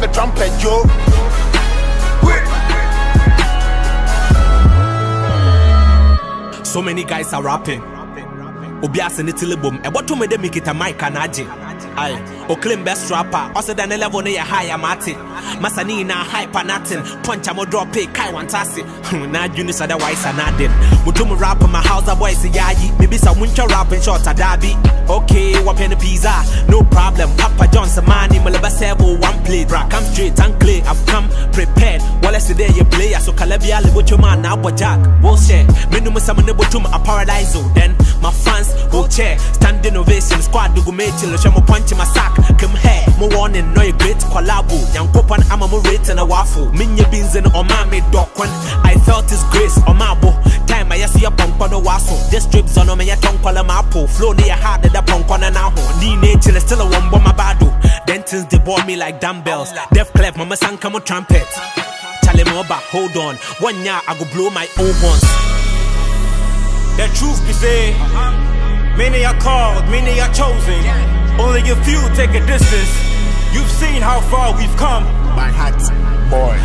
me trumpet yo So many guys are rapping. Obi ase ne tele bom. Ebo to me de mikita mic anaje. Aye. Claim best rapper. Da ne level ne ya high amate. Masa ni na hype anatin. Punch am drop pay kai wantase. Na juni sada wise anadin. Mutu mu rap my house a boy say yayi. Maybe some muncha rapping short a dabi. Okay, what penny pizza? No problem. Papa Johnson money me leba sebo one plate. Bra come straight and clear. I've come prepared. Well, I there you. So Calabia man now but jack. Bullshit. Me no me some ne bocho a paradise. oh. Then my fans go chair. Standing ovation. Squad do go make chill. Show mo punch my sack. Come here. Mo warning. No you great collabo. Young popan I'm a mo and a waffle. Minya beans and dock when I felt his grace on my bo. Time I see a punk on the waffle. This strips on me a tongue call my apple. Flow near hard the punk on an hour. Ni nature still a one bomb my bado. Dentins they bought me like dumbbells. Def clef mama sang come on trumpet. Charlie Moba, hold on. One year I go blow my own horns. The truth be said, many are called, many are chosen. Only a few take a distance. You've seen how far we've come. my hat boy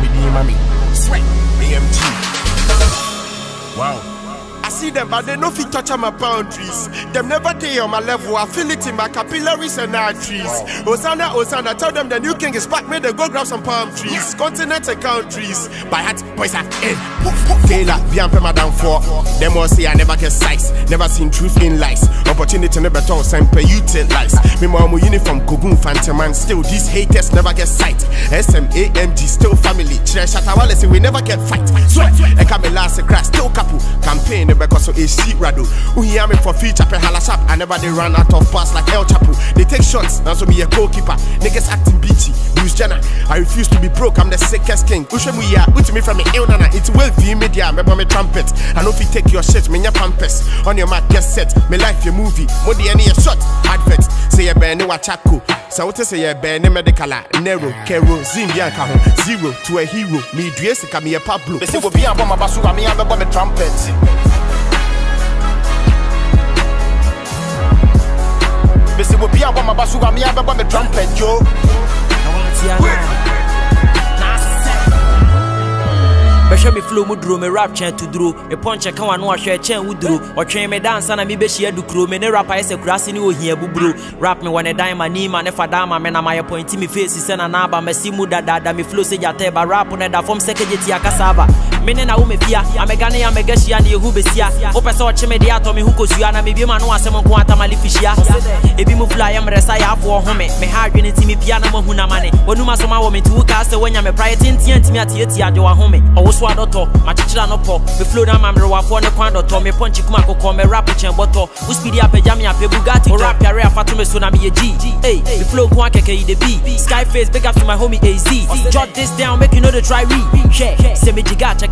me din mami sweat AMG see them, but they no fit touch on my boundaries. Them never day on my level. I feel it in my capillaries and arteries. Osana, Osana, tell them the new king is back. May they go grab some palm trees. Continents and countries. By heart, boys are in. Taylor, bien pe madam for. Them all say I never get size. Never seen truth in lies. Opportunity never talk, same pay utilize. Me mama uniform, Kogun Phantom man. Still, these haters never get sight. SMAMG, still family. Chire Shatta Wale we never get fight. Sweat, and come last a crash, still couple. Campaign, because so a rado. Who hear me for feature, pe halasap. I never they run out of pass like El Chapo. They take shots, now so me a goalkeeper. Niggas acting beachy. Bruce Jenner, I refuse to be broke, I'm the sickest king. Ushe mu ya, uti me from me ill nana. It's well view media, remember me trumpet. I know if you take your shit, me your pampers. On your mat, get set. Me life, your movie. Modi any a shot, advert. Say a band, no chako. So what say a band, Medikal, Nero, Kero, Zimbianca, zero to a hero. Me dress, me a Pablo. They say, we'll be a bomb, but so I'm a trumpet. Mese wo bia bɔ maba so wa me abɛbɔ me trumpet yo. Bɛhwɛ me flow mu duro me rap kyɛn to duro. Me pɔnkyɛ ka wano ahwɛ kyɛn wo duro. Ɔtwɛn me dansa na mebɛhyia dukuro me ne rap ayɛ sɛ kurase ne ohia buburo rap me wɔ ne dan ma ni ma ne fa dan ma me na mayɛ pɔnti me face sɛ na naaba masi mu dadaada me flow sɛ gyatɛ ba rap ne da fam sɛ kɛgye tia kasaba me ne na wo mefia amɛga ne amɛga hyia ne yɛhu bɛsia wopɛ sɛ ɔkye me deɛ atɔ me ho kɔsua na mebie ma no asɛm nko atamale fihyia ebi mu fla yɛ mmerɛ sa yɛ afoɔ home. Me ha adwene nti mepia na mahu na ma ne wanum asɔm awɔ me nti wo kaa sɛ woanya me praeɛ tentia ntimi atiatia agye wahome ɔwo so adɔtɔ makyekyera no pɔ me flow no ama mmerewafoɔ ne kwan dɔtɔ me pɔnkye kum akokɔ me rap kyɛn bɔtɔ wo speedy apagya me apɛ bugatti wo rap yare afato me so na meyɛ g. Hey, me flow akɛkɛ yi de b skyface big up to my homie az jot this down make you know the try read hwɛ sɛ megyiga check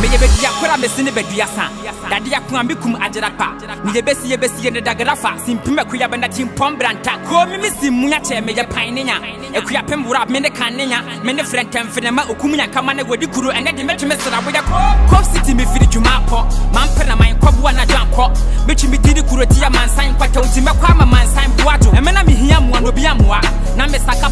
meyɛ bɛdua kora mɛsi ne bɛdua sa. Dade akoa mekum agyera pa. Meyɛ bɛsi yɛbɛsi ne dagara fa. Simpim akua bɛna timpɔm branta. Koo me me si mu akyɛ meyɛ pan ne nya. Akua pem wora me ne kan ne nya. Me ne frɛ ntɛmfene ma okum nyankama ne wɔde kuro ɛnɛ de mɛtwe me sra woyɛ kɔf city mefiri dwuma apɔ mampɛ na man kɔboa na dwankɔ mɛtwi me tiri kuro tia mansan kwatɛw nti mɛkɔ ama mansan boadwo ɛmɛ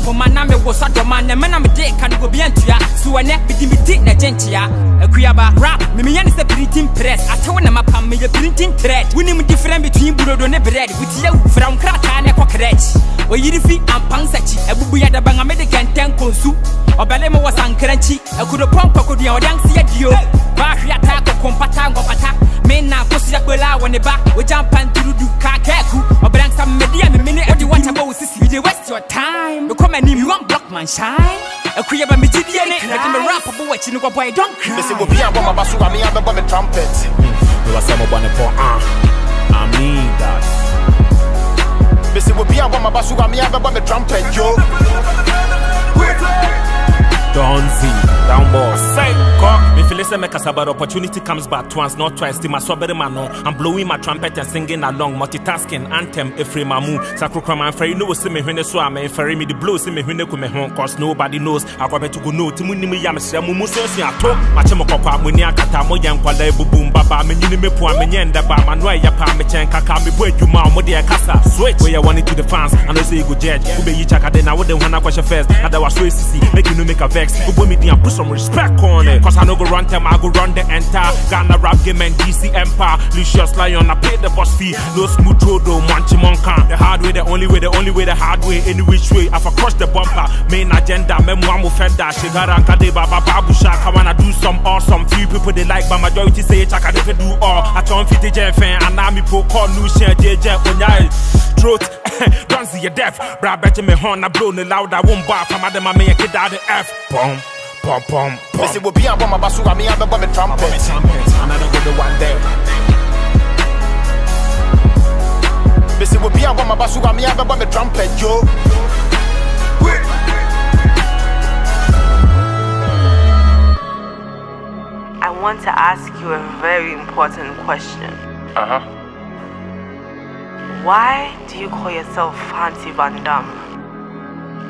poma na mewɔ sɔdɔma na ɛmɛ na mede ka no obi antua. So ɛnɛ mede medi na gyenkyea akuaba rap memenya ne sɛ printing press. Atewo na mapam meyɛ printing thread. Wonim different between burodo ne bread. Wotia wo fra wo nkrataa ne kɔ krɛch ɔyere fi ampan sakyi abubu yɛdabanga mede kɛntɛn konsu ɔbɛle mo wɔ sankra nkyi akuropɔn kɔkodua ɔde anseɛ dio. Baahwe ata kɔkɔmpata nkɔpata mena kosua kpela a wɔ ne ba. Ogya mpanturudu kaakaaku ɔbrɛnsa waste your time. Because my name, you want block my shine. A queer by me, yeah. and I can rap about what you know, boy, don't cry. This will be a bomb, but so I mean, I'm about the trumpet. Mm. You are some of one for ah. I mean that. This will be a bomb, but so I mean, I'm about the trumpet, yo. Don't see, down cock. Me feel say me kasa, but opportunity comes back once, not twice. Till my sobere man on. I'm blowing my trumpet and singing along, multitasking anthem. Efre mamu, sakro kram and ferry no see me when so I'm ferry me the blow see me when me home cause nobody knows. I go to go no timu ni me yam se mu so si ato. Ma chemo kokwa mu ni akata mo yan kwala ebubum baba me nyini me po me nyenda ba ma no ya pa me chen kaka me bo adwuma mo de kasa. Switch where you want it to the fans. I know say you go judge. Who be you chaka then I would the one I question first. And that was so easy. Make you no make a vex. Who boy me and put some respect on it. Cause I no go run them, I go run the entire Ghana rap game and DC Empire. Lucius Lion, I pay the boss fee. No smooth road, though, manchi. The hard way, the only way, the only way, the hard way, any which way. I've crush the bumper. Main agenda, memoir fenda. Shigara and Kade Baba Babu I Wanna do some awesome. Few people they like, but majority say Chaka they do all. I turn 50 Jen fan, and me po call new share JJ Onyai. Throat, don't see your death. Bra betcha me horn, I blow the loud, I won't bar. From Adam, I may kid out the F. Boom. Pom pom pom. Me say we be a bomb, but so I'm here, but me trumpet. I don't go the one there. Me say we be a bomb, but so I'm here, but me trumpet, yo. I want to ask you a very important question. Uh huh. Why do you call yourself Fancy Van Damme?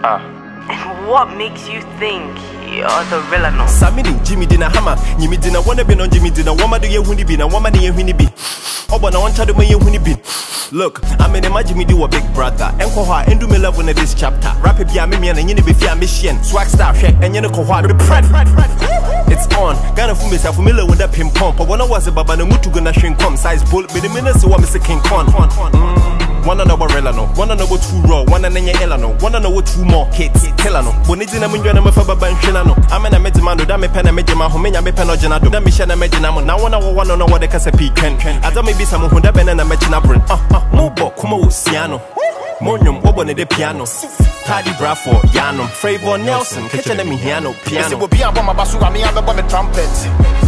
Ah. And what makes you think you're the villain? Samini, Jimmy Dina Hammer, Jimmy Dina wanna be on Jimmy Dina, Wama do you winnie be, and Wama do you winnie be. Oh, but I want to do my winnie be. Look, I'm in imagine me do a big brother. And Koha, and do me love in this chapter. Rap it, me and you be fear mission. Swag star, and you know Koha, the pred. It's on. Ghana for me, familiar with that pimp pump. But when I was a baba, no mutu gonna shrink come size bull, but the minutes so I'm a king mm. Con. One on our no, one on our two raw, one on your elano, one on our two more hits, killano. When it's in a million of a baba and shinano. I'm in a medimano, that me pen a medima, who may have pen or genado, that mission a medinamo. Now one hour one on what the casapi can. I don't maybe some who that ben and a medinabrin. Ah, ah, mobo, kumo, siano. Monyum, wobone de piano. Paddy Bradford, Yano, Fravor Nelson, kitchen me piano, Me say piano. we be a bomb, but so I'm here, but trumpet.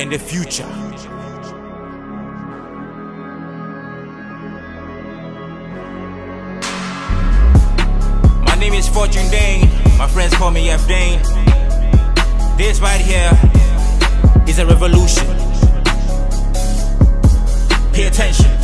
and the future. My name is Fortune Dane. My friends call me F Dane. This right here is a revolution. Pay attention.